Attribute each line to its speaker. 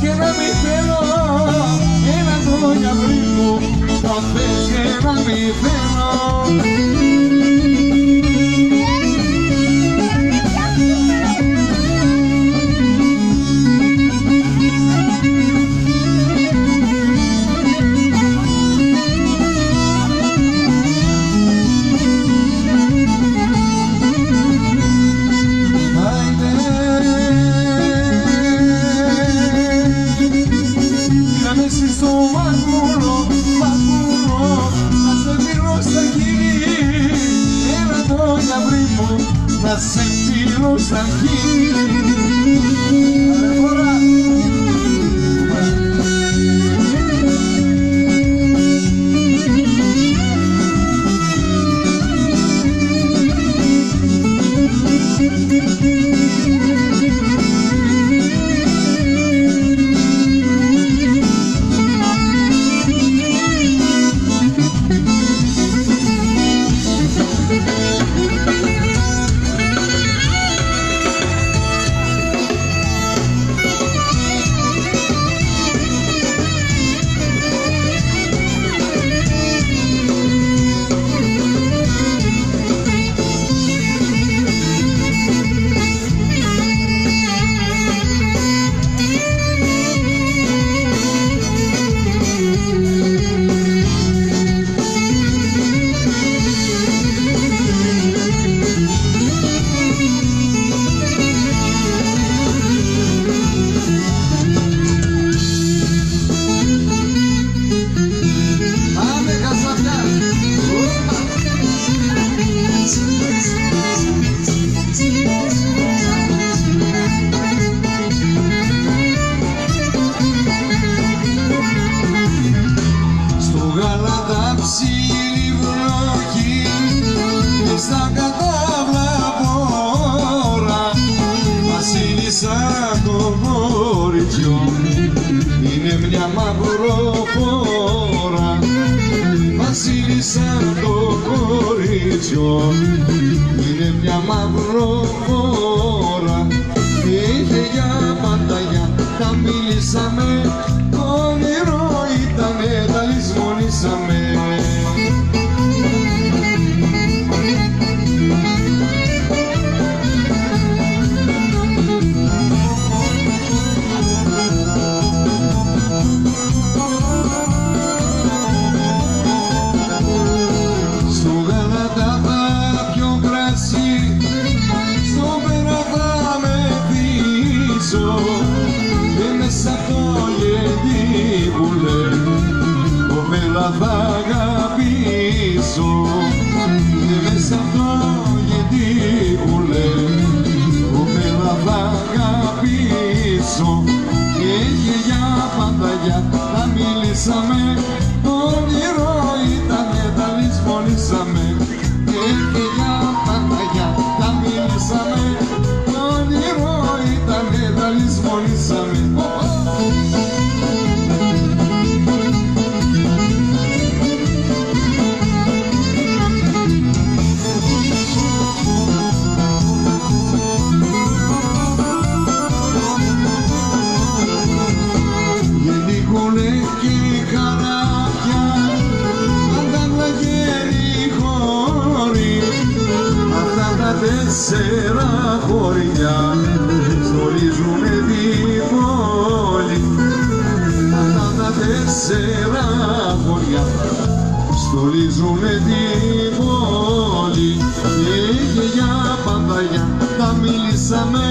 Speaker 1: και να μην θέλω έναν χρόνο πριν μου, να και να μην aquí στα κατάβλα πόρα βασίλισσα το κοριτσιό. Είναι μια μαυροφόρα βασίλισσα το κοριτσιό. Είναι μια μαυροφόρα είχε για πάντα για τα μίλησαμε θα αγαπήσω. Και μέσα αυτό γιατί που λέει κοπέλα θα αγαπήσω. Και είχε για πάντα για τα μιλήσαμε τέσσερα χωριά. Στολίζουνε την πόλη αυτά τα τέσσερα χωριά. Στολίζουνε την πόλη και για πάντα για τα μίλησαμε